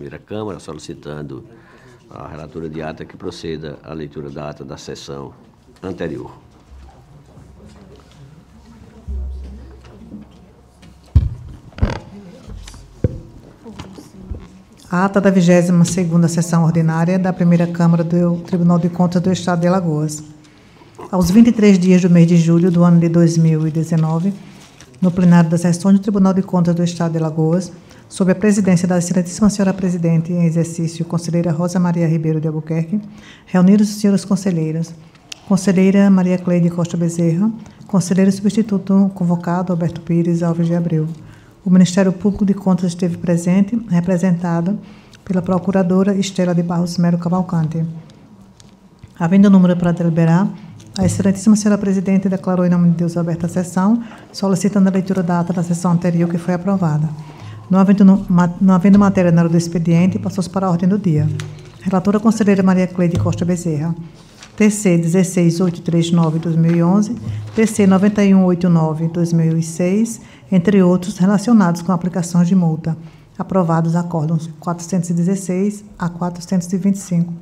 primeira Câmara, solicitando a relatora de ata que proceda à leitura da ata da sessão anterior. A ata da 22ª sessão ordinária da primeira Câmara do Tribunal de Contas do Estado de Alagoas. Aos 23 dias do mês de julho do ano de 2019, no plenário das sessões do Tribunal de Contas do Estado de Alagoas, sob a presidência da excelentíssima senhora presidente em exercício, conselheira Rosa Maria Ribeiro de Albuquerque, reuniram-se os senhores conselheiros, conselheira Maria Cleide Costa Bezerra, conselheiro substituto convocado Alberto Pires Alves de Abreu, o Ministério Público de Contas esteve presente, representado pela Procuradora Estela de Barros Melo Cavalcante. Havendo número para deliberar, a Excelentíssima Senhora Presidente declarou em nome de Deus aberta a sessão, solicitando a leitura da ata da sessão anterior que foi aprovada. Não havendo, não havendo matéria na hora do expediente, passou-se para a ordem do dia. Relatora Conselheira Maria Cleide Costa Bezerra. TC 16839-2011, TC 9189-2006, entre outros relacionados com aplicações de multa, aprovados acórdãos 416 a 425.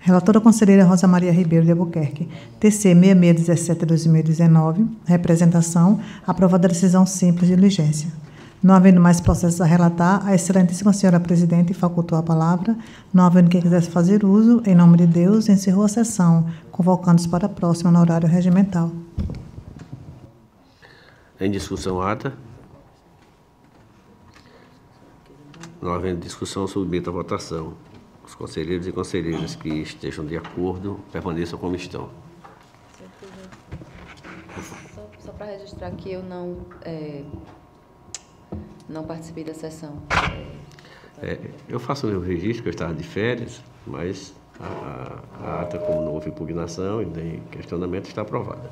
Relatora Conselheira Rosa Maria Ribeiro de Albuquerque, TC 6617-2019, representação, aprovada a decisão simples de diligência. Não havendo mais processos a relatar, a excelentíssima senhora presidente facultou a palavra. Não havendo quem quisesse fazer uso, em nome de Deus, encerrou a sessão, convocando-os para a próxima no horário regimental. Em discussão ata. Não havendo discussão, submeto à votação. Os conselheiros e conselheiras que estejam de acordo permaneçam como estão. Só, só para registrar que eu não, é, não participei da sessão. É, eu faço o meu registro, que eu estava de férias, mas a, a ata, como não houve impugnação e nem questionamento, está aprovada.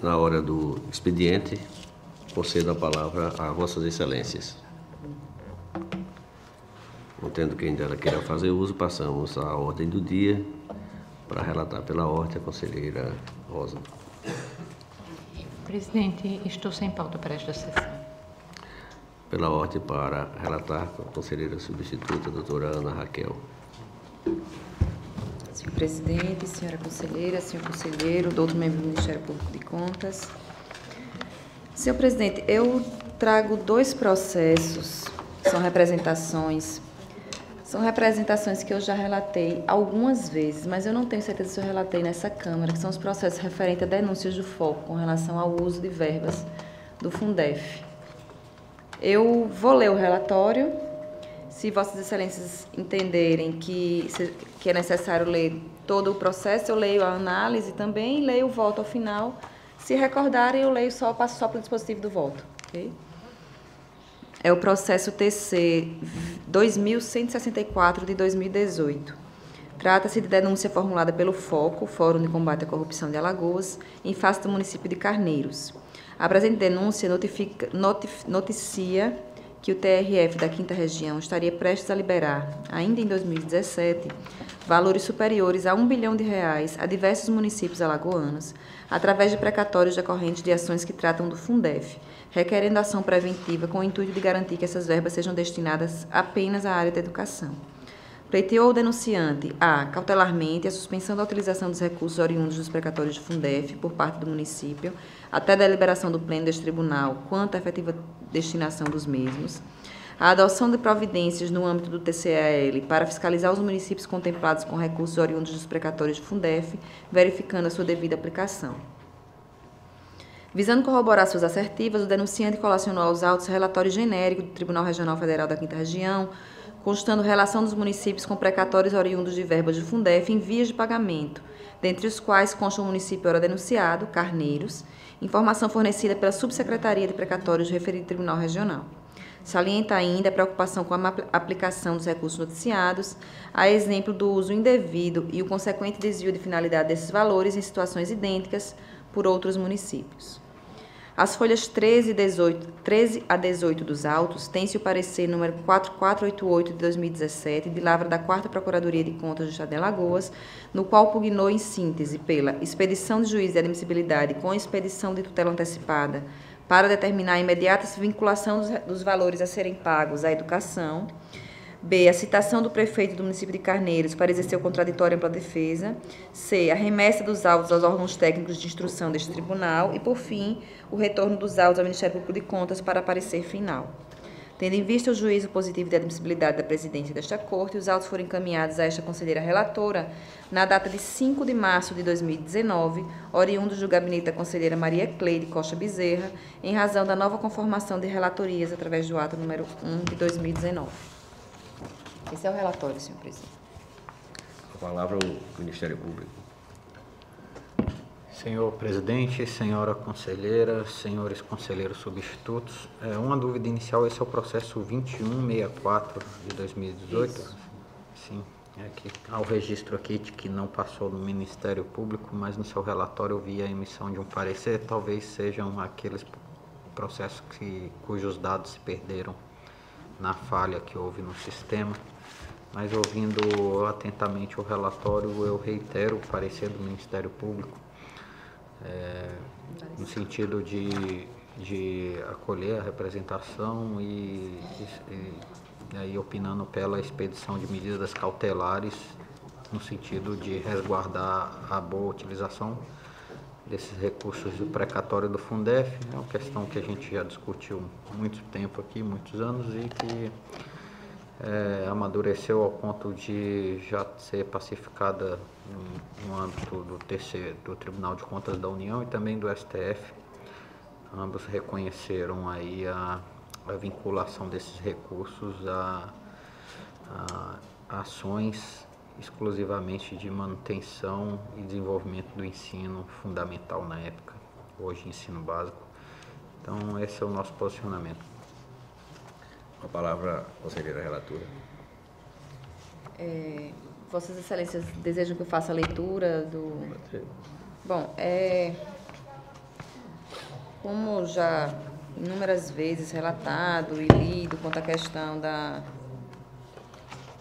Na hora do expediente, concedo a palavra a Vossas Excelências. Não tendo quem dela queira fazer uso, passamos à ordem do dia para relatar pela ordem a conselheira Rosa. Presidente, estou sem pauta para esta sessão. Pela ordem para relatar com a conselheira substituta, doutora Ana Raquel. Senhor presidente, senhora conselheira, senhor conselheiro, doutor membro do Ministério Público de Contas. Senhor presidente, eu trago dois processos, são representações. São representações que eu já relatei algumas vezes, mas eu não tenho certeza se eu relatei nessa Câmara, que são os processos referentes a denúncias do foco com relação ao uso de verbas do Fundef. Eu vou ler o relatório. Se Vossas Excelências entenderem que, que é necessário ler todo o processo, eu leio a análise também leio o voto ao final. Se recordarem, eu leio só, passo só para o dispositivo do voto. Okay? É o processo TC 2164 de 2018. Trata-se de denúncia formulada pelo FOCO, Fórum de Combate à Corrupção de Alagoas, em face do município de Carneiros. A presente denúncia notifica, notif, noticia que o TRF da Quinta Região estaria prestes a liberar, ainda em 2017, valores superiores a um bilhão de reais a diversos municípios alagoanos, através de precatórios decorrentes de ações que tratam do Fundef, requerendo ação preventiva com o intuito de garantir que essas verbas sejam destinadas apenas à área da educação. Pleiteou o denunciante a, cautelarmente, a suspensão da utilização dos recursos oriundos dos precatórios de Fundef por parte do município, até a deliberação do pleno deste tribunal quanto à efetiva destinação dos mesmos, a adoção de providências no âmbito do TCAL para fiscalizar os municípios contemplados com recursos oriundos dos precatórios de Fundef, verificando a sua devida aplicação. Visando corroborar suas assertivas, o denunciante colacionou aos autos relatório genérico do Tribunal Regional Federal da Quinta Região, constando relação dos municípios com precatórios oriundos de verbas de Fundef em vias de pagamento, dentre os quais consta o município ora denunciado, Carneiros, informação fornecida pela Subsecretaria de Precatórios do referido Tribunal Regional. Salienta ainda a preocupação com a aplicação dos recursos noticiados, a exemplo do uso indevido e o consequente desvio de finalidade desses valores em situações idênticas por outros municípios. As folhas 13, 18, 13 a 18 dos autos têm-se o parecer número 4488 de 2017, de lavra da 4 Procuradoria de Contas do Estado de Alagoas, no qual pugnou em síntese pela expedição de juízo de admissibilidade com expedição de tutela antecipada para determinar a imediata vinculação dos, dos valores a serem pagos à educação, B. A citação do prefeito do município de Carneiros para exercer o contraditório ampla defesa. C. A remessa dos autos aos órgãos técnicos de instrução deste tribunal. E, por fim, o retorno dos autos ao Ministério Público de Contas para parecer final. Tendo em vista o juízo positivo de admissibilidade da presidência desta Corte, os autos foram encaminhados a esta conselheira relatora na data de 5 de março de 2019, oriundos do gabinete da conselheira Maria Cleide Costa Bezerra, em razão da nova conformação de relatorias através do ato número 1 de 2019. Esse é o relatório, senhor presidente. A palavra ao Ministério Público. Senhor presidente, senhora conselheira, senhores conselheiros substitutos, é, uma dúvida inicial, esse é o processo 2164 de 2018? Isso. Sim, é que há o registro aqui de que não passou no Ministério Público, mas no seu relatório eu vi a emissão de um parecer, talvez sejam aqueles processos que, cujos dados se perderam na falha que houve no sistema. Mas ouvindo atentamente o relatório, eu reitero o parecer do Ministério Público, é, no sentido de, de acolher a representação e, e, e aí opinando pela expedição de medidas cautelares, no sentido de resguardar a boa utilização desses recursos do precatório do Fundef. É uma questão que a gente já discutiu muito tempo aqui, muitos anos, e que é, amadureceu ao ponto de já ser pacificada no, no âmbito do, terceiro, do Tribunal de Contas da União e também do STF. Ambos reconheceram aí a, a vinculação desses recursos a, a ações exclusivamente de manutenção e desenvolvimento do ensino fundamental na época, hoje ensino básico. Então esse é o nosso posicionamento. A palavra, conselheira relatora. É, Vossas Excelências desejam que eu faça a leitura do. Bom, é, como já inúmeras vezes relatado e lido quanto à questão da,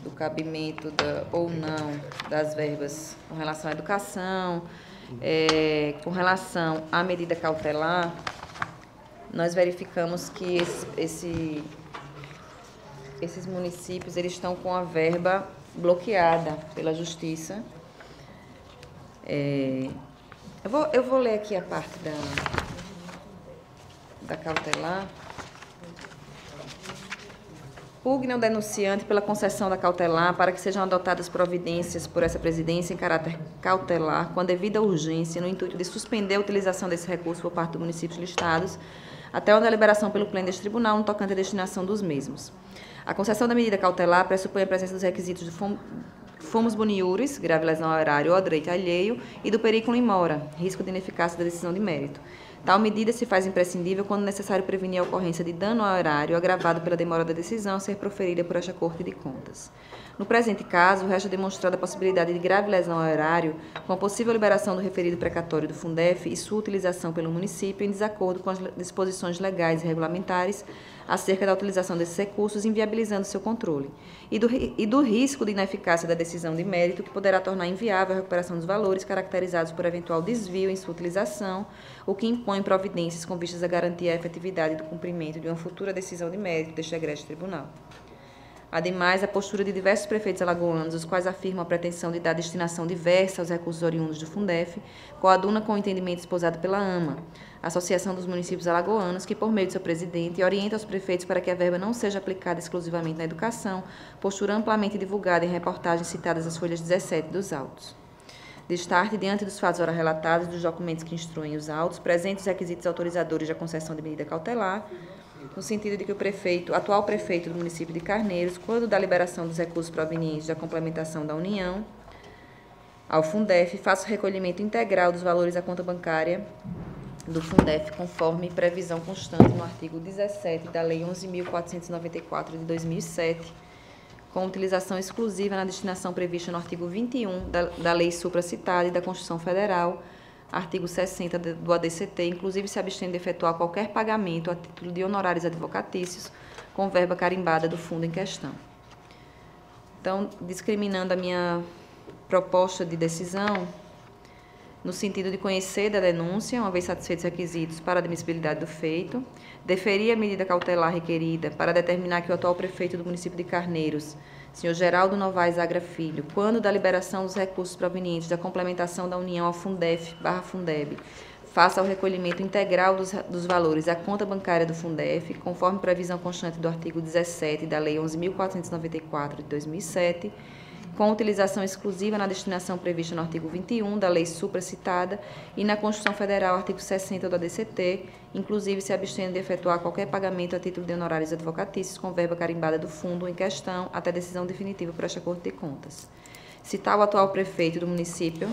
do cabimento da, ou não das verbas com relação à educação, é, com relação à medida cautelar, nós verificamos que esse, esse esses municípios eles estão com a verba bloqueada pela justiça. É, eu, vou, eu vou ler aqui a parte da, da cautelar. Pugna o denunciante pela concessão da cautelar para que sejam adotadas providências por essa presidência em caráter cautelar, com a devida urgência, no intuito de suspender a utilização desse recurso por parte dos municípios listados, até a deliberação pelo pleno deste tribunal no tocante à destinação dos mesmos. A concessão da medida cautelar pressupõe a presença dos requisitos de fom fomos boniuris, grave lesão ao ou direito alheio, e do periculum in mora, risco de ineficácia da decisão de mérito. Tal medida se faz imprescindível quando necessário prevenir a ocorrência de dano ao horário agravado pela demora da decisão a ser proferida por esta Corte de Contas. No presente caso, resta demonstrada a possibilidade de grave lesão ao horário, com a possível liberação do referido precatório do Fundef e sua utilização pelo município em desacordo com as disposições legais e regulamentares acerca da utilização desses recursos, inviabilizando seu controle, e do, e do risco de ineficácia da decisão de mérito, que poderá tornar inviável a recuperação dos valores caracterizados por eventual desvio em sua utilização, o que impõe providências com vistas a garantir a efetividade do cumprimento de uma futura decisão de mérito deste egrégio tribunal. Ademais, a postura de diversos prefeitos alagoanos, os quais afirmam a pretensão de dar destinação diversa aos recursos oriundos do Fundef, coaduna com o entendimento esposado pela AMA, Associação dos Municípios Alagoanos, que, por meio de seu presidente, orienta os prefeitos para que a verba não seja aplicada exclusivamente na educação, postura amplamente divulgada em reportagens citadas nas folhas 17 dos autos. Destarte, diante dos fatos ora relatados dos documentos que instruem os autos, presentes os requisitos autorizadores da concessão de medida cautelar, no sentido de que o prefeito, atual prefeito do município de Carneiros, quando da liberação dos recursos provenientes da complementação da União ao Fundef, faça o recolhimento integral dos valores da conta bancária do Fundef, conforme previsão constante no artigo 17 da Lei 11.494 de 2007, com utilização exclusiva na destinação prevista no artigo 21 da, da Lei supracitada e da Constituição Federal, artigo 60 do ADCT, inclusive se abstendo de efetuar qualquer pagamento a título de honorários advocatícios com verba carimbada do fundo em questão. Então, discriminando a minha proposta de decisão, no sentido de conhecer da denúncia, uma vez satisfeitos os requisitos para a admissibilidade do feito, deferir a medida cautelar requerida para determinar que o atual prefeito do município de Carneiros senhor Geraldo Novaes Agra Filho, quando da liberação dos recursos provenientes da complementação da União ao Fundef barra Fundeb, faça o recolhimento integral dos, dos valores à conta bancária do Fundef, conforme previsão constante do artigo 17 da Lei 11.494 de 2007, com utilização exclusiva na destinação prevista no artigo 21 da lei supracitada e na Constituição Federal, artigo 60 do ADCT, inclusive se abstendo de efetuar qualquer pagamento a título de honorários advocatícios com verba carimbada do fundo em questão até decisão definitiva por esta Corte de Contas. Citar o atual prefeito do município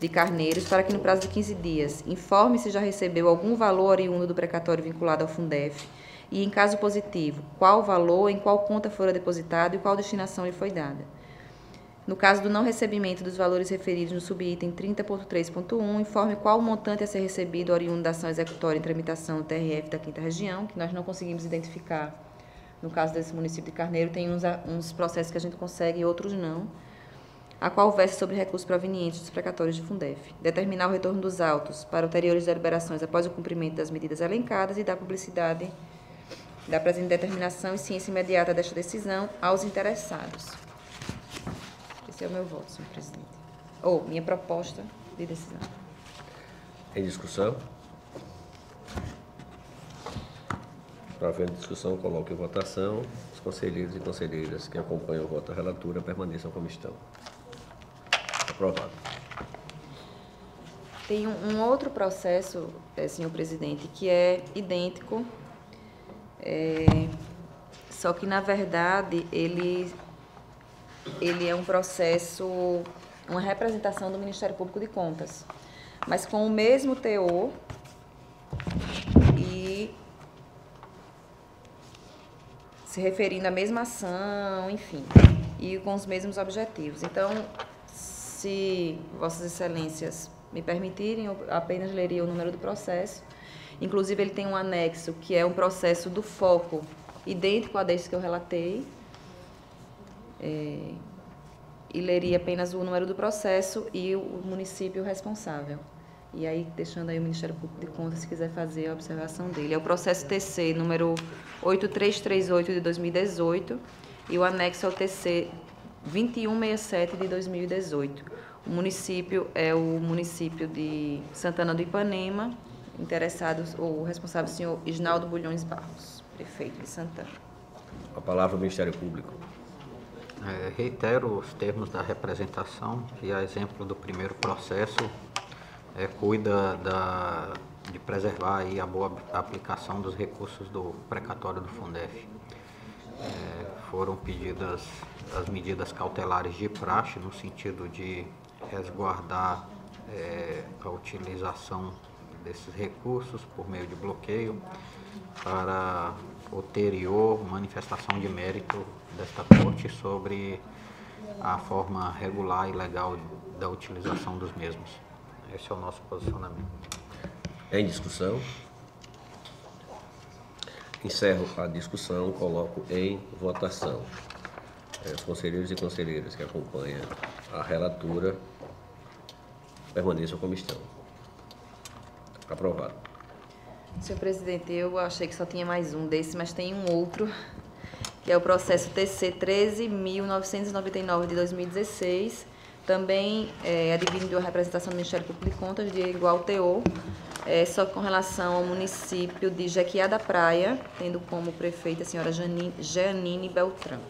de Carneiros para que no prazo de 15 dias informe se já recebeu algum valor oriundo do precatório vinculado ao Fundef e, em caso positivo, qual valor, em qual conta fora depositado e qual destinação lhe foi dada. No caso do não recebimento dos valores referidos no subitem 30.3.1, informe qual o montante a ser recebido oriundo da ação executória em tramitação no TRF da Quinta Região, que nós não conseguimos identificar. No caso desse município de Carneiro, tem uns, uns processos que a gente consegue e outros não. A qual versa sobre recursos provenientes dos precatórios de Fundef. Determinar o retorno dos autos para ulteriores deliberações após o cumprimento das medidas elencadas e dar publicidade da presente determinação e ciência imediata desta decisão aos interessados. Esse é o meu voto, senhor presidente. Ou minha proposta de decisão. Em discussão? Para haver discussão, coloque em votação. Os conselheiros e conselheiras que acompanham o voto da relatura permaneçam como estão. Aprovado. Tem um, outro processo, é, senhor presidente, que é idêntico, é, só que, na verdade, ele ele é um processo, uma representação do Ministério Público de Contas, mas com o mesmo teor e se referindo à mesma ação, enfim, e com os mesmos objetivos. Então, se Vossas Excelências me permitirem, eu apenas leria o número do processo. Inclusive, ele tem um anexo que é um processo do foco idêntico a desse que eu relatei, é, e leria apenas o número do processo e o município responsável. E aí, deixando aí o Ministério Público de Contas, se quiser fazer a observação dele. É o processo TC número 8338 de 2018 e o anexo ao TC 2167 de 2018. O município é o município de Santana do Ipanema, interessados, o responsável, o senhor Isnaldo Bulhões Barros, prefeito de Santana. A palavra ao Ministério Público. É, reitero os termos da representação, que a exemplo do primeiro processo é, cuida da, de preservar aí a boa aplicação dos recursos do precatório do Fundef. É, foram pedidas as medidas cautelares de praxe no sentido de resguardar é, a utilização desses recursos por meio de bloqueio para ulterior manifestação de mérito desta Corte sobre a forma regular e legal da utilização dos mesmos. Esse é o nosso posicionamento. Em discussão? Encerro a discussão, coloco em votação. É, os conselheiros e conselheiras que acompanham a relatura permaneçam como estão. Aprovado. Senhor presidente, eu achei que só tinha mais um desse, mas tem um outro que é o processo TC 13.999 de 2016, também é, advindo a representação do Ministério Público de Contas de igual teor, é, só com relação ao município de Jequiá da Praia, tendo como prefeita a senhora Janine, Janine Beltrão.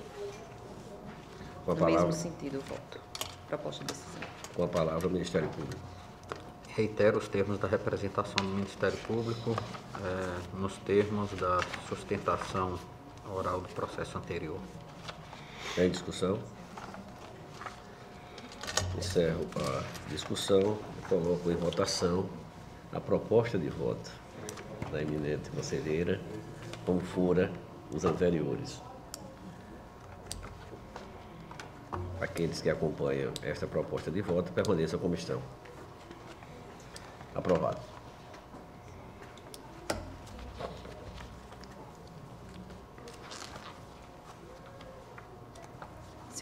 Com a no palavra. mesmo sentido, o voto. Proposta de decisão. Com a palavra, o Ministério Público. Reitero os termos da representação do Ministério Público eh, nos termos da sustentação oral do processo anterior. Em discussão? Encerro a discussão e coloco em votação a proposta de voto da eminente conselheira, como fora os anteriores. Aqueles que acompanham esta proposta de voto permaneçam como estão. Aprovado.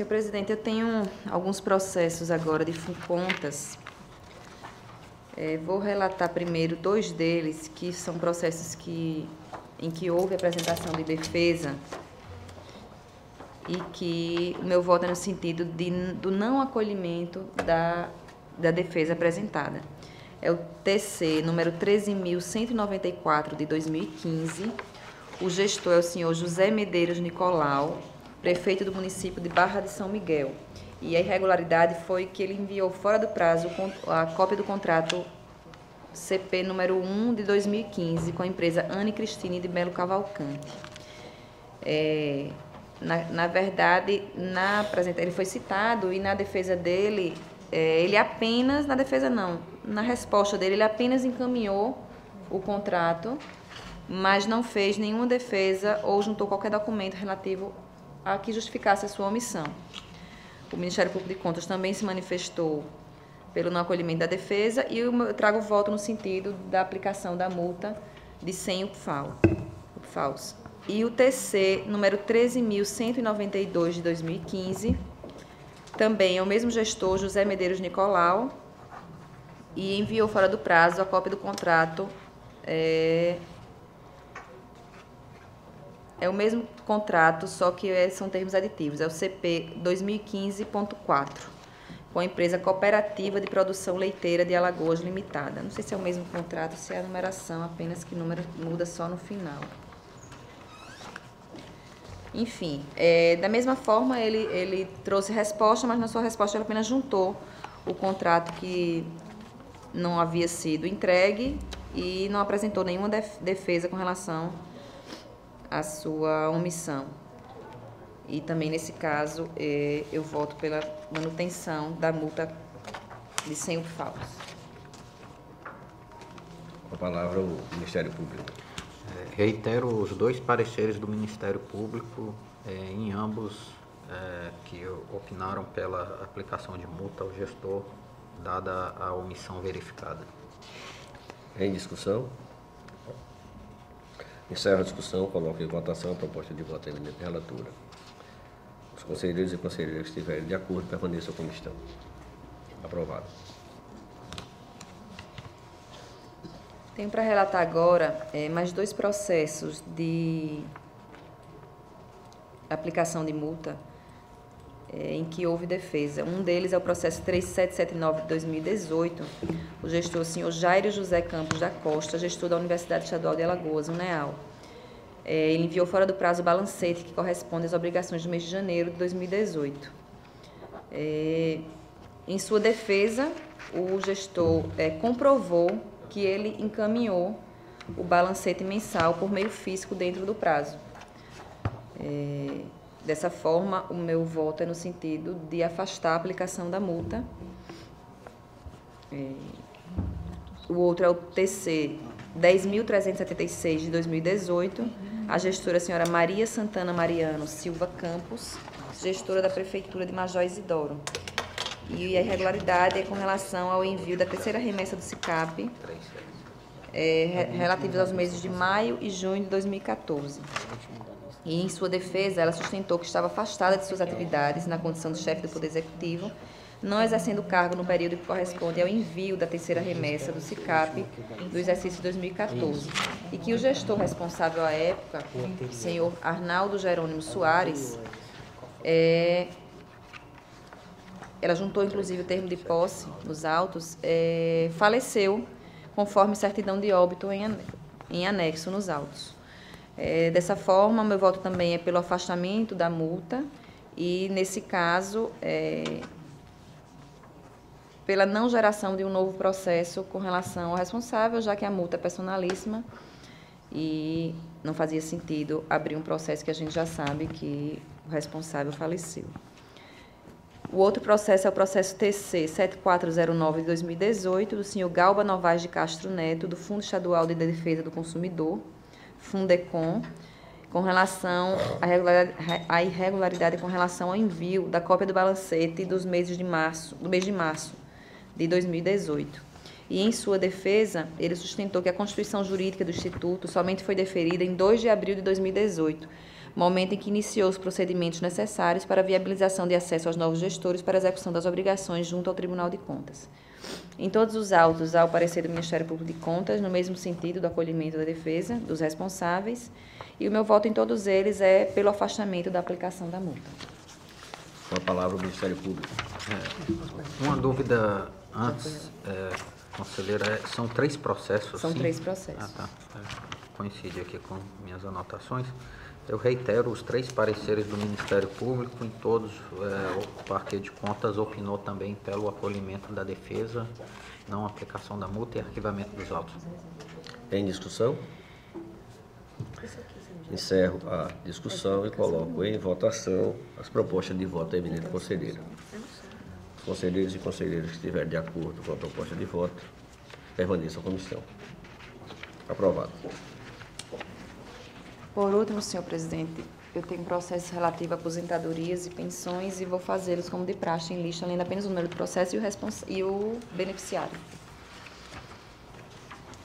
Senhor presidente, eu tenho alguns processos agora de contas. É, vou relatar primeiro dois deles, que são processos que, em que houve apresentação de defesa e que o meu voto é no sentido de, do não acolhimento da, da defesa apresentada. É o TC número 13.194 de 2015. O gestor é o senhor José Medeiros Nicolau, prefeito do município de Barra de São Miguel. E a irregularidade foi que ele enviou fora do prazo a cópia do contrato CP número 1 de 2015 com a empresa Anne Cristine de Melo Cavalcante. É, na, na, verdade, na ele foi citado e na defesa dele, é, ele apenas, na defesa não, na resposta dele, ele apenas encaminhou o contrato, mas não fez nenhuma defesa ou juntou qualquer documento relativo a que justificasse a sua omissão. O Ministério Público de Contas também se manifestou pelo não acolhimento da defesa e eu trago voto no sentido da aplicação da multa de 100 UPFAUs. E o TC número 13.192 de 2015, também é o mesmo gestor, José Medeiros Nicolau, e enviou fora do prazo a cópia do contrato é, é o mesmo contrato, só que é, são termos aditivos. É o CP 2015.4, com a empresa Cooperativa de Produção Leiteira de Alagoas Limitada. Não sei se é o mesmo contrato, se é a numeração apenas que número muda só no final. Enfim, é, da mesma forma, ele, ele trouxe resposta, mas na sua resposta ele apenas juntou o contrato que não havia sido entregue e não apresentou nenhuma defesa com relação a sua omissão. E também, nesse caso, é, eu voto pela manutenção da multa de 100 falsos. Com a palavra, o Ministério Público. É, reitero os dois pareceres do Ministério Público, é, em ambos é, que opinaram pela aplicação de multa ao gestor, dada a omissão verificada. Em discussão? Encerro a discussão, coloco em votação a proposta de voto em relatura. Os conselheiros e conselheiras que estiverem de acordo permaneçam como estão. Aprovado. Tenho para relatar agora é, mais dois processos de aplicação de multa é, em que houve defesa. Um deles é o processo 3779 de 2018. O gestor, senhor Jairo José Campos da Costa, gestor da Universidade Estadual de Alagoas, UNEAL. É, ele enviou fora do prazo o balancete que corresponde às obrigações do mês de janeiro de 2018. É, em sua defesa, o gestor é, comprovou que ele encaminhou o balancete mensal por meio físico dentro do prazo. É, Dessa forma, o meu voto é no sentido de afastar a aplicação da multa. É, o outro é o TC 10.376 de 2018. A gestora a senhora Maria Santana Mariano Silva Campos, gestora da Prefeitura de Major Isidoro. E a irregularidade é com relação ao envio da terceira remessa do SICAP, é, aos meses de maio e junho de 2014. E em sua defesa, ela sustentou que estava afastada de suas atividades na condição de chefe do Poder Executivo, não exercendo o cargo no período que corresponde ao envio da terceira remessa do SICAP do exercício 2014, e que o gestor responsável à época, o senhor Arnaldo Jerônimo Soares, é, ela juntou inclusive o termo de posse nos autos, é, faleceu conforme certidão de óbito em anexo nos autos. É, dessa forma, meu voto também é pelo afastamento da multa e, nesse caso, é, pela não geração de um novo processo com relação ao responsável, já que a multa é personalíssima e não fazia sentido abrir um processo que a gente já sabe que o responsável faleceu. O outro processo é o processo TC 7409 de 2018, do senhor Galba Novaes de Castro Neto, do Fundo Estadual de Defesa do Consumidor, Fundecom, com relação à irregularidade com relação ao envio da cópia do balancete dos meses de março, do mês de março de 2018. E em sua defesa, ele sustentou que a constituição jurídica do Instituto somente foi deferida em 2 de abril de 2018 momento em que iniciou os procedimentos necessários para a viabilização de acesso aos novos gestores para a execução das obrigações junto ao Tribunal de Contas. Em todos os autos, há o parecer do Ministério Público de Contas, no mesmo sentido do acolhimento da defesa dos responsáveis, e o meu voto em todos eles é pelo afastamento da aplicação da multa. Com a palavra o Ministério Público. É, uma dúvida antes, é, conselheira, é, são três processos? São sim? três processos. Ah, tá. É, coincide aqui com minhas anotações. Eu reitero os três pareceres do Ministério Público, em todos é, o Parque de Contas opinou também pelo acolhimento da defesa, não aplicação da multa e arquivamento dos autos. Em discussão? Encerro a discussão e coloco em votação as propostas de voto da eminente conselheira. Os conselheiros e conselheiras que estiverem de acordo com a proposta de voto, permaneçam a comissão. Aprovado. Por último, senhor presidente, eu tenho processos relativos a aposentadorias e pensões e vou fazê-los como de praxe em lista, além apenas o número do processo e o, e o beneficiário.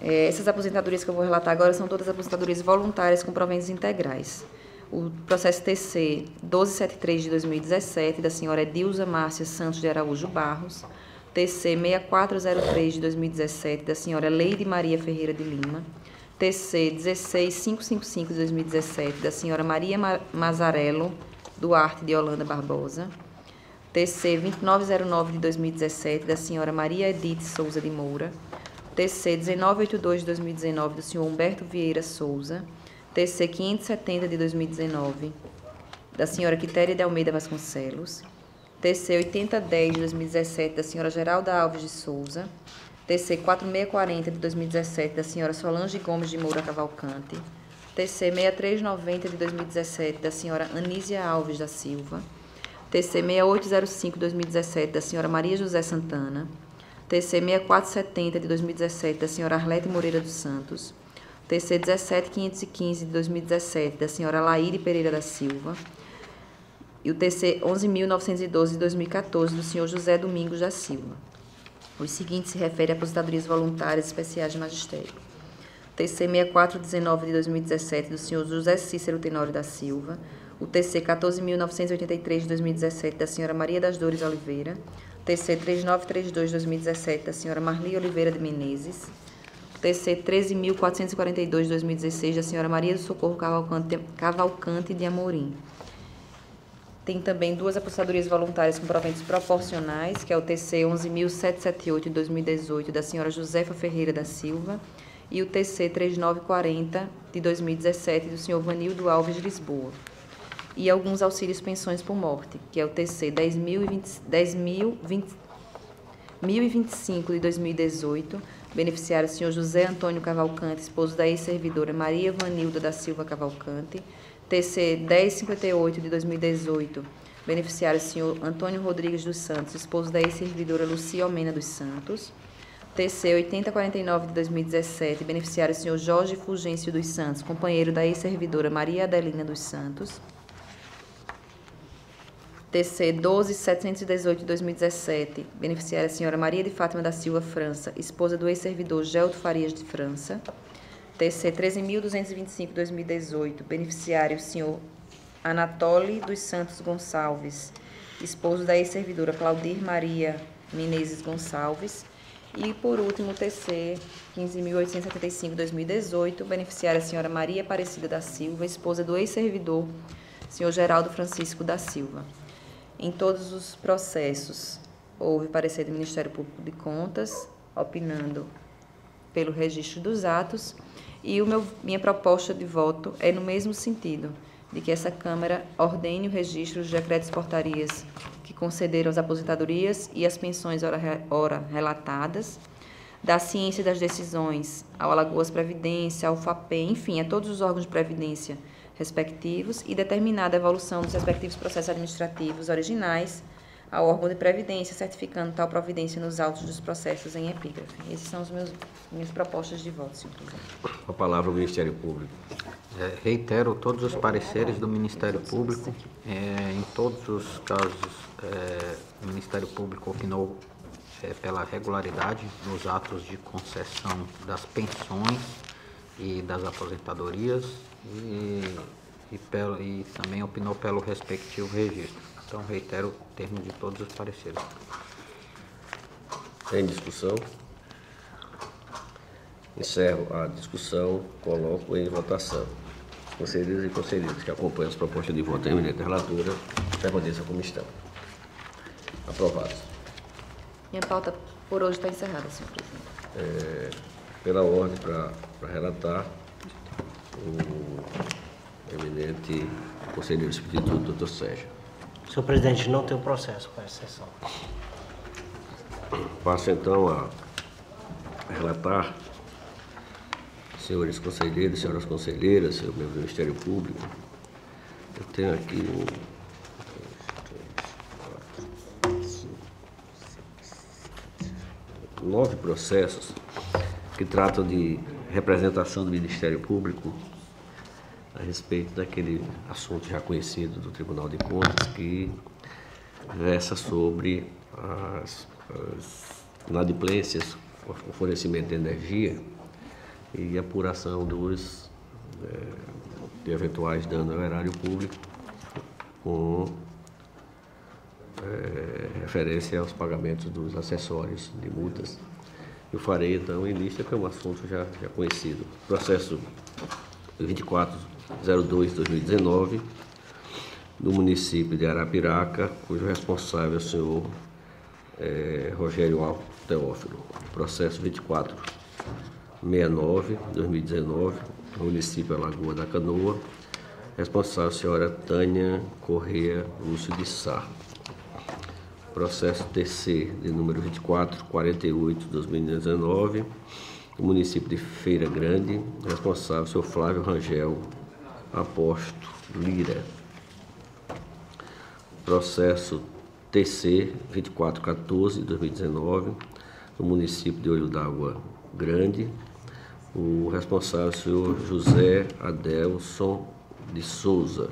É, essas aposentadorias que eu vou relatar agora são todas aposentadorias voluntárias com proventos integrais. O processo TC 1273 de 2017, da senhora Edilza Márcia Santos de Araújo Barros. TC 6403 de 2017, da senhora Leide Maria Ferreira de Lima. TC 16555 de 2017, da senhora Maria Mazarello Duarte de Holanda Barbosa. TC 2909 de 2017, da senhora Maria Edith Souza de Moura. TC 1982 de 2019, do senhor Humberto Vieira Souza. TC 570 de 2019, da senhora Quitéria de Almeida Vasconcelos. TC 8010 de 2017, da senhora Geralda Alves de Souza. TC 4640 de 2017, da senhora Solange Gomes de Moura Cavalcante. TC 6390 de 2017, da senhora Anísia Alves da Silva. TC 6805 de 2017, da senhora Maria José Santana. TC 6470 de 2017, da senhora Arlete Moreira dos Santos. TC 17515 de 2017, da senhora Laíre Pereira da Silva. E o TC 11.912 de 2014, do senhor José Domingos da Silva. Os seguintes se referem a aposentadorias voluntárias especiais de magistério. TC 6419 de 2017 do senhor José Cícero Tenório da Silva, o TC 14983 de 2017 da senhora Maria das Dores Oliveira, TC 3932 de 2017 da senhora Marli Oliveira de Menezes, TC 13442 de 2016 da senhora Maria do Socorro Cavalcante, Cavalcante de Amorim. Tem também duas apostadorias voluntárias com proventos proporcionais, que é o TC 11.778 de 2018, da senhora Josefa Ferreira da Silva, e o TC 3940 de 2017, do senhor Vanildo Alves de Lisboa. E alguns auxílios pensões por morte, que é o TC 10.025 de 2018, beneficiário o senhor José Antônio Cavalcante, esposo da ex-servidora Maria Vanilda da Silva Cavalcante, TC 1058 de 2018, beneficiário senhor Antônio Rodrigues dos Santos, esposo da ex-servidora Lucia Almena dos Santos. TC 8049 de 2017, beneficiário senhor Jorge Fulgêncio dos Santos, companheiro da ex-servidora Maria Adelina dos Santos. TC 12718 de 2017, beneficiária senhora Maria de Fátima da Silva França, esposa do ex-servidor Gelto Farias de França. TC 13.225, 2018, beneficiário senhor Anatole dos Santos Gonçalves, esposo da ex-servidora Claudir Maria Menezes Gonçalves. E, por último, TC 15.875, 2018, beneficiária senhora Maria Aparecida da Silva, esposa do ex-servidor, senhor Geraldo Francisco da Silva. Em todos os processos, houve parecer do Ministério Público de Contas, opinando pelo registro dos atos, e o meu, minha proposta de voto é no mesmo sentido, de que essa Câmara ordene o registro dos decretos portarias que concederam as aposentadorias e as pensões ora, ora relatadas, da ciência das decisões ao Alagoas Previdência, ao FAPEM, enfim, a todos os órgãos de previdência respectivos e determinada a evolução dos respectivos processos administrativos originais ao órgão de previdência, certificando tal providência nos autos dos processos em epígrafe. Esses são os meus minhas propostas de voto, senhor presidente. A palavra o Ministério Público. É, reitero todos os pareceres do Ministério Público. É, em todos os casos, é, o Ministério Público opinou é, pela regularidade nos atos de concessão das pensões e das aposentadorias e, e, pelo, e também opinou pelo respectivo registro. Então, reitero o termo de todos os pareceres. Tem discussão? Encerro a discussão, coloco em votação. Conselheiros e conselheiras que acompanham as propostas de voto em eminente relatora, permaneçam como estão. Aprovados. Minha pauta por hoje está encerrada, senhor presidente. Pela ordem para relatar, o eminente conselheiro substituto, doutor Sérgio. Senhor presidente, não tem processo com essa sessão. Passo então a relatar, senhores conselheiros, senhoras conselheiras, senhor membro do Ministério Público, eu tenho aqui um, nove processos que tratam de representação do Ministério Público a respeito daquele assunto já conhecido do Tribunal de Contas que versa sobre as, as inadimplências, o fornecimento de energia e apuração dos eh, de eventuais danos ao erário público com eh, referência aos pagamentos dos acessórios de multas. Eu farei então em lista, que é um assunto já, já conhecido. Processo 2402-2019, do município de Arapiraca, cujo responsável é o senhor eh, Rogério Alto Teófilo. Processo 2469-2019, do município de Lagoa da Canoa, responsável senhora Tânia Correia Lúcio de Sá. Processo TC de número 2448-2019, do município de Feira Grande, responsável senhor Flávio Rangel Aposto Lira. Processo TC 2414-2019, do município de Olho d'Água Grande, o responsável é o senhor José Adelson de Souza.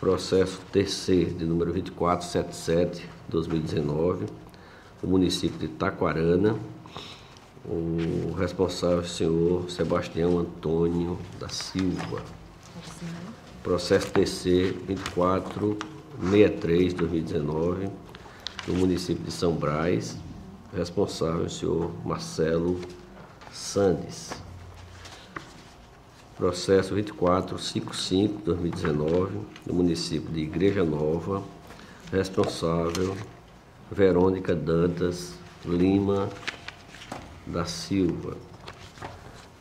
Processo TC de número 2477-2019, do município de Taquarana, o responsável é o senhor Sebastião Antônio da Silva. Processo TC 2463-2019, do município de São Brás, responsável é o senhor Marcelo Sandes. Processo 2455-2019, do município de Igreja Nova, responsável Verônica Dantas Lima da Silva.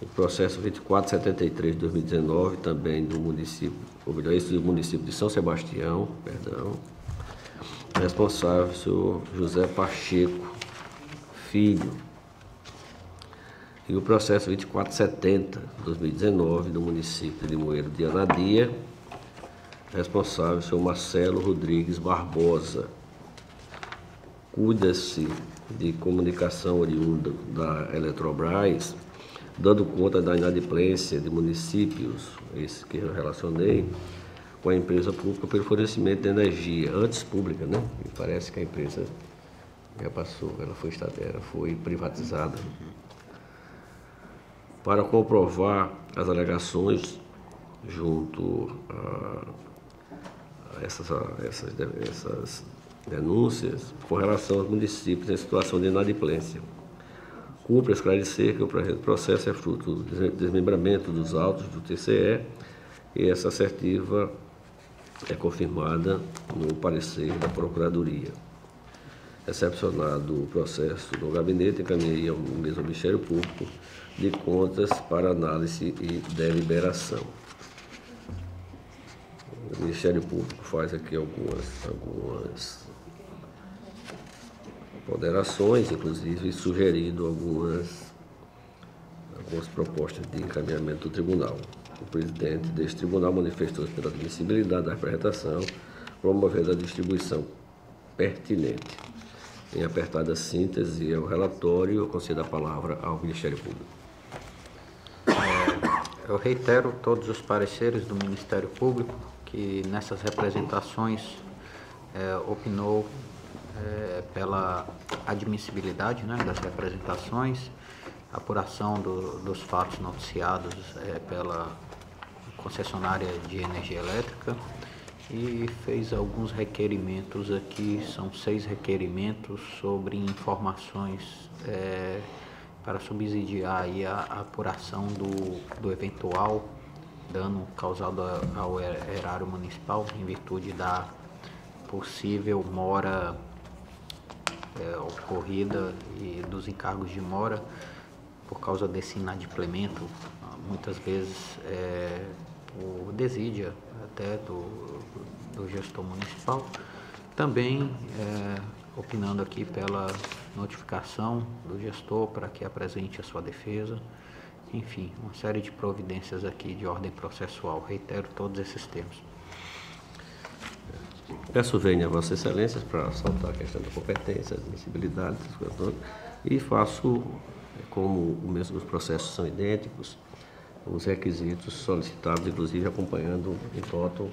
O processo 2473 de 2019, também do município, ou melhor, do município de São Sebastião, perdão. Responsável, o senhor José Pacheco Filho. E o processo 2470 de 2019, do município de Moeiro de Anadia. Responsável, o senhor Marcelo Rodrigues Barbosa. Cuida-se de comunicação oriunda da Eletrobras, dando conta da inadimplência de municípios, esse que eu relacionei, com a empresa pública pelo fornecimento de energia, antes pública, né? E parece que a empresa já passou, ela foi, ela foi privatizada. Para comprovar as alegações junto a, essas, essas, essas denúncias com relação aos municípios em situação de inadimplência. Cumpre esclarecer que o presente processo é fruto do desmembramento dos autos do TCE e essa assertiva é confirmada no parecer da Procuradoria. Excepcionado o processo do gabinete, encaminhei ao mesmo Ministério Público de Contas para análise e deliberação. O Ministério Público faz aqui algumas, algumas ponderações, inclusive sugerindo algumas, algumas propostas de encaminhamento do tribunal. O presidente deste tribunal manifestou-se pela admissibilidade da representação, promovendo a distribuição pertinente. Em apertada síntese ao relatório, eu concedo a palavra ao Ministério Público. Eu reitero todos os pareceres do Ministério Público que nessas representações é, opinou é, pela admissibilidade né, das representações, apuração do, dos fatos noticiados é, pela concessionária de energia elétrica e fez alguns requerimentos aqui, são seis requerimentos sobre informações é, para subsidiar a, a apuração do, do eventual dano causado ao erário municipal em virtude da possível mora é, ocorrida e dos encargos de mora por causa desse inadimplemento, muitas vezes é, por desídia até do, do gestor municipal. Também é, opinando aqui pela notificação do gestor para que apresente a sua defesa. Enfim, uma série de providências aqui de ordem processual. Reitero todos esses termos. Peço venha a Vossa Excelências para saltar a questão da competência, admissibilidade, e faço, como os processos são idênticos, os requisitos solicitados, inclusive acompanhando em voto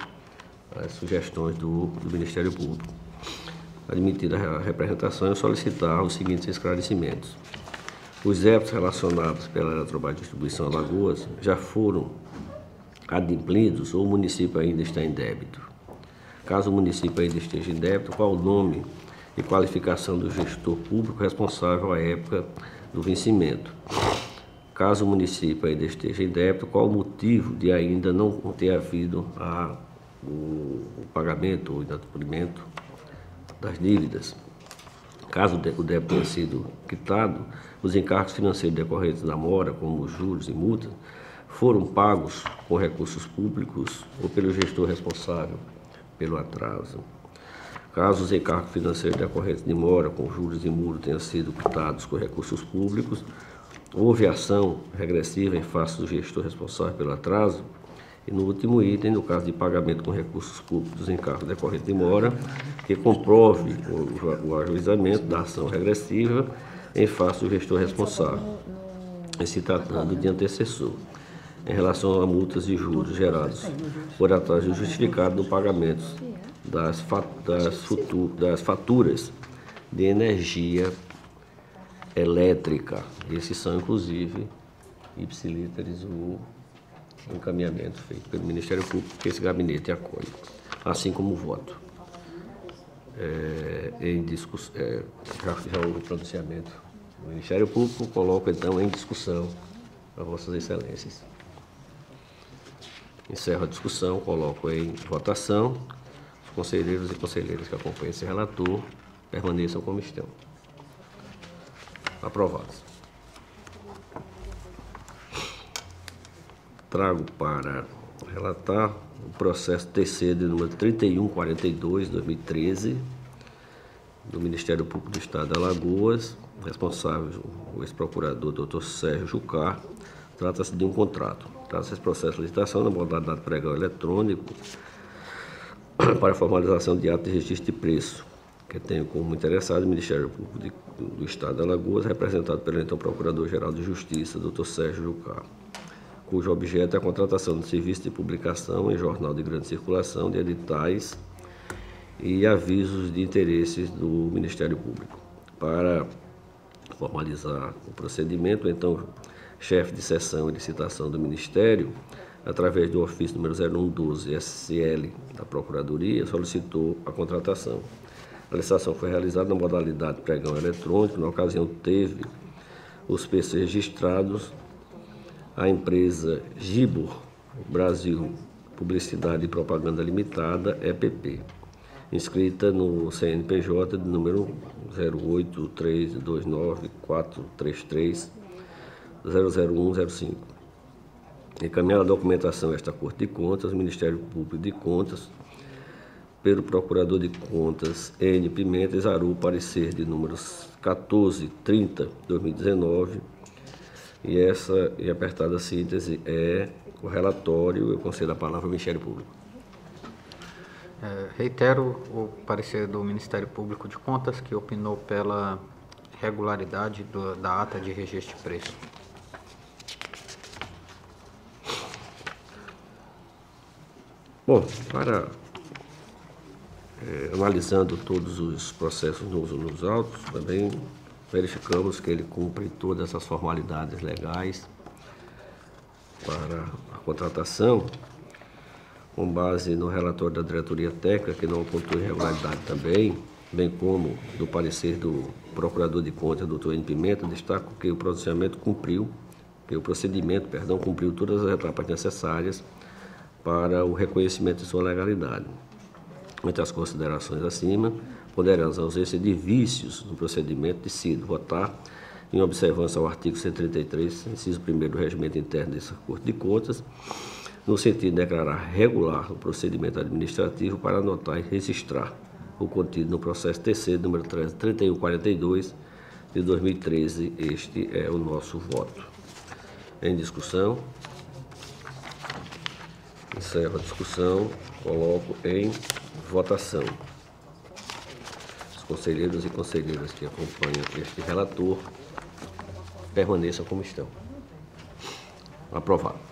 as sugestões do, do Ministério Público. Admitida a representação, e solicitar os seguintes esclarecimentos. Os débitos relacionados pela Eletrobras Distribuição Alagoas já foram adimplidos ou o município ainda está em débito? Caso o município ainda esteja em débito, qual o nome e qualificação do gestor público responsável à época do vencimento? Caso o município ainda esteja em débito, qual o motivo de ainda não ter havido a, o, o pagamento ou inadimplimento das dívidas? Caso o débito tenha sido quitado, os encargos financeiros decorrentes da mora, como juros e multas, foram pagos com recursos públicos ou pelo gestor responsável pelo atraso. Caso os encargos financeiros decorrentes de mora, com juros e multas, tenham sido quitados com recursos públicos, houve ação regressiva em face do gestor responsável pelo atraso. E no último item, no caso de pagamento com recursos públicos dos encargos decorrentes de mora, que comprove o, o ajuizamento da ação regressiva em face do gestor responsável, em se tratando de antecessor, em relação a multas e juros gerados por atraso justificado no pagamento das, das, das faturas de energia elétrica. Esses são, inclusive, ipsilíteres, o encaminhamento feito pelo Ministério Público, que esse gabinete acolhe, assim como o voto. É, em discuss... É, já, já houve pronunciamento do Ministério Público, coloco então em discussão a Vossas Excelências. Encerro a discussão, coloco em votação. Os conselheiros e conselheiras que acompanham esse relator permaneçam como estão. Aprovados. Trago para relatar o processo TC de número 3142, 2013, do Ministério Público do Estado de Alagoas, responsável, o ex-procurador Dr. Sérgio Jucar. Trata-se de um contrato. Trata-se desse processo de licitação na modalidade de pregão eletrônico para formalização de ato de registro de preço que tenho como interessado o Ministério Público de, do Estado de Alagoas, representado pelo então Procurador-Geral de Justiça, Dr. Sérgio Jucá, cujo objeto é a contratação de serviço de publicação em jornal de grande circulação, de editais e avisos de interesses do Ministério Público. Para formalizar o procedimento, então, chefe de seção e licitação do Ministério, através do ofício número 0112 SCL da Procuradoria, solicitou a contratação a licitação foi realizada na modalidade pregão eletrônico. Na ocasião, teve os preços registrados a empresa Gibor Brasil Publicidade e Propaganda Limitada, EPP, inscrita no CNPJ de número 0832943300105. Encaminhada a documentação a esta Corte de Contas, Ministério Público de Contas, pelo Procurador de Contas N. Pimenta, exarou parecer de números 1430 2019 e essa e apertada síntese é o relatório, eu concedo a palavra ao Ministério Público. É, reitero o parecer do Ministério Público de Contas, que opinou pela regularidade do, da ata de registro de preço. Bom, para é, analisando todos os processos nos, nos autos, também verificamos que ele cumpre todas essas formalidades legais para a contratação, com base no relatório da diretoria técnica, que não apontou irregularidade também, bem como do parecer do procurador de contas, doutor N. Pimenta, destaco que o procedimento cumpriu, que o procedimento, perdão, cumpriu todas as etapas necessárias para o reconhecimento de sua legalidade. Entre as considerações acima, ponderamos a ausência de vícios no procedimento, decido votar em observância ao artigo 133, inciso 1 do regimento interno dessa Corte de Contas, no sentido de declarar regular o procedimento administrativo para anotar e registrar o contido no processo TC número 3142 de 2013. Este é o nosso voto. Em discussão. Encerro a discussão. Coloco em votação. Os conselheiros e conselheiras que acompanham este relator permaneçam como estão. Aprovado.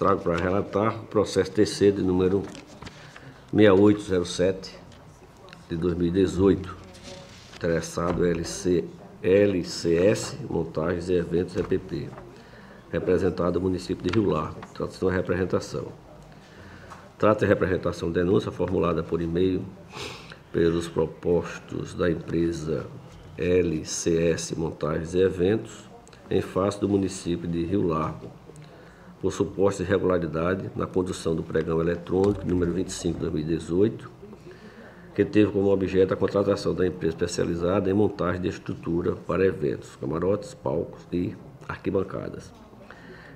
Trago para relatar o processo TC de número 6807 de 2018, interessado LC, LCS Montagens e Eventos EPP, representado o município de Rio Largo. Trata-se de uma representação. Trata de representação denúncia formulada por e-mail pelos propostos da empresa LCS Montagens e Eventos em face do município de Rio Largo, por suposta irregularidade na condução do pregão eletrônico número 25 de 2018, que teve como objeto a contratação da empresa especializada em montagem de estrutura para eventos, camarotes, palcos e arquibancadas.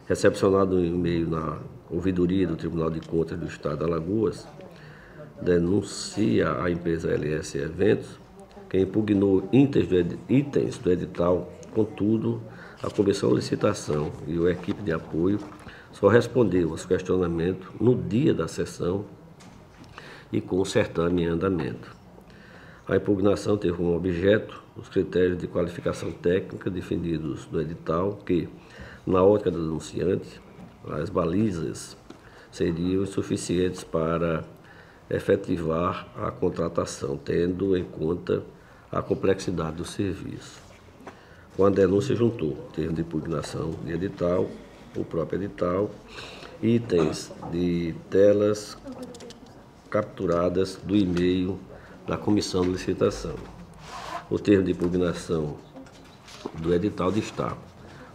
Recepcionado um e-mail na ouvidoria do Tribunal de Contas do Estado de Alagoas, denuncia a empresa LS Eventos que impugnou itens do edital, contudo, a Comissão de Licitação e a equipe de apoio só respondeu aos questionamentos no dia da sessão e com o certame em andamento. A impugnação teve como objeto os critérios de qualificação técnica definidos no edital, que, na ótica do denunciante, as balizas seriam insuficientes para efetivar a contratação, tendo em conta a complexidade do serviço. Com a denúncia juntou termo de impugnação de edital, o próprio edital, itens de telas capturadas do e-mail da comissão de licitação. O termo de impugnação do edital destaca.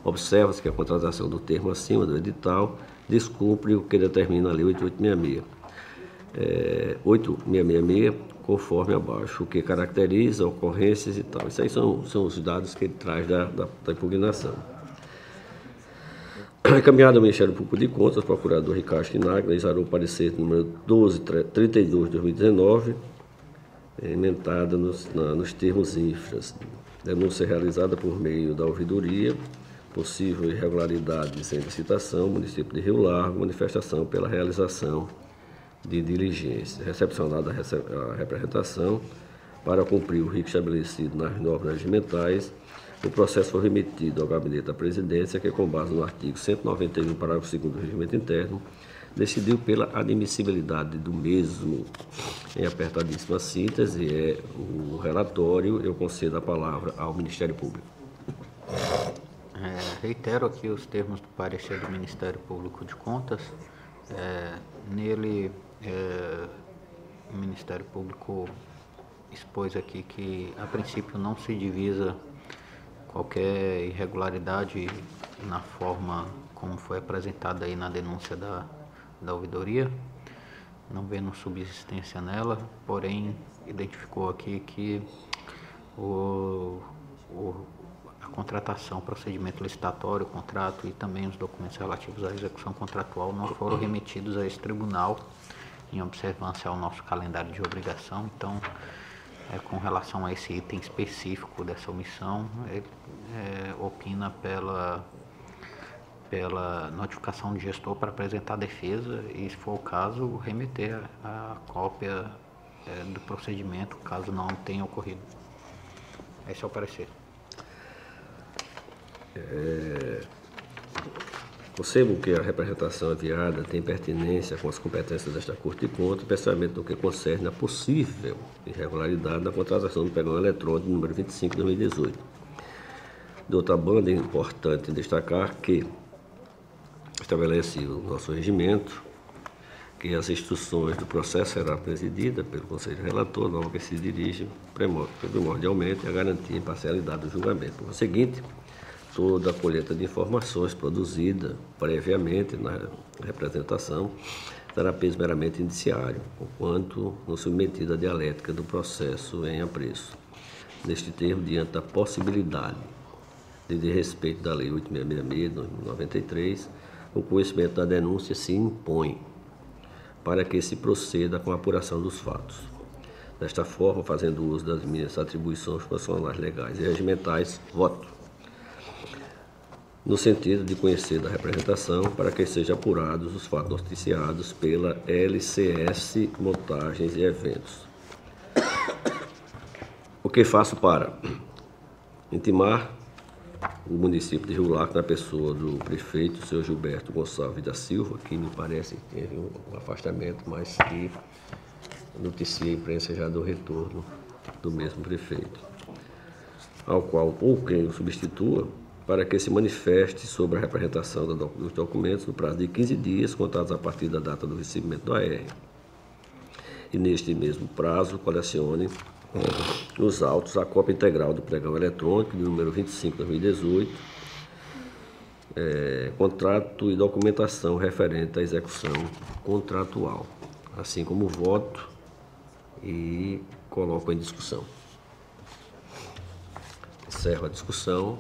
Observa-se que a contratação do termo acima do edital descumpre o que determina a Lei 8866. É, 8666, conforme abaixo, o que caracteriza ocorrências e tal. Isso aí são, são os dados que ele traz da, da, da impugnação. Encaminhado ao Ministério Público de Contas, procurador Ricardo Chinagre exarou o parecer número 1232 de 2019, emendada nos, nos termos infras. Denúncia realizada por meio da ouvidoria, possível irregularidades em licitação, município de Rio Largo, manifestação pela realização de diligência. Recepcionada a representação para cumprir o rito estabelecido nas normas regimentais o processo foi remetido ao gabinete da presidência, que, com base no artigo 191, parágrafo 2 do regimento interno, decidiu pela admissibilidade do mesmo. Em apertadíssima síntese, é o relatório. Eu concedo a palavra ao Ministério Público. É, reitero aqui os termos do parecer do Ministério Público de Contas. É, nele, é, o Ministério Público expôs aqui que, a princípio, não se divisa qualquer irregularidade na forma como foi apresentada aí na denúncia da, da ouvidoria, não vendo subsistência nela, porém identificou aqui que o, o, a contratação, procedimento licitatório, contrato e também os documentos relativos à execução contratual não foram remetidos a esse tribunal em observância ao nosso calendário de obrigação. Então, é, com relação a esse item específico dessa omissão, ele é, opina pela, pela notificação do gestor para apresentar a defesa e, se for o caso, remeter a cópia é, do procedimento, caso não tenha ocorrido. Esse é o parecer. Concebo que a representação enviada tem pertinência com as competências desta Corte de Contas, especialmente no que concerne a possível irregularidade na contratação do pregão eletrônico número 25 de 2018. De outra banda, é importante destacar que estabelece o nosso regimento que as instruções do processo será presidida pelo Conselho Relator, não que se dirige primordialmente à garantia e imparcialidade do julgamento. Por conseguinte, toda a colheita de informações produzida previamente na representação será apenas meramente indiciário, enquanto não submetida à dialética do processo em apreço. Neste termo, diante da possibilidade de desrespeito da Lei 8666 de 93, o conhecimento da denúncia se impõe para que se proceda com a apuração dos fatos. Desta forma, fazendo uso das minhas atribuições profissionais legais e regimentais, voto no sentido de conhecer da representação para que sejam apurados os fatos noticiados pela LCS Montagens e Eventos. O que faço para intimar o município de Rio Laco na pessoa do prefeito, o senhor Gilberto Gonçalves da Silva, que me parece que teve um afastamento, mas que noticia a imprensa já do retorno do mesmo prefeito, ao qual ou quem o substitua, para que se manifeste sobre a representação dos documentos no prazo de 15 dias, contados a partir da data do recebimento do AR. E neste mesmo prazo, colecione nos autos a cópia integral do pregão eletrônico, número 25 de 2018, é, contrato e documentação referente à execução contratual, assim como voto e coloco em discussão. Encerro a discussão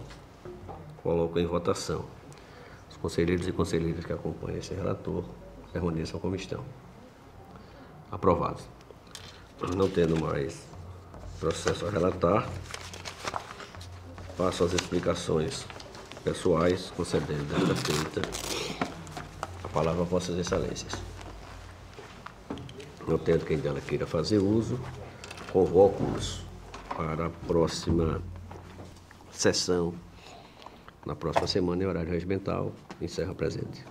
coloco em votação. Os conselheiros e conselheiras que acompanham esse relator permaneçam como estão. Aprovados. Não tendo mais processo a relatar, passo as explicações pessoais, concedendo desta feita a palavra a Vossas Excelências. Não tendo quem dela queira fazer uso, convoco-os para a próxima sessão na próxima semana, em horário regimental, encerra presente.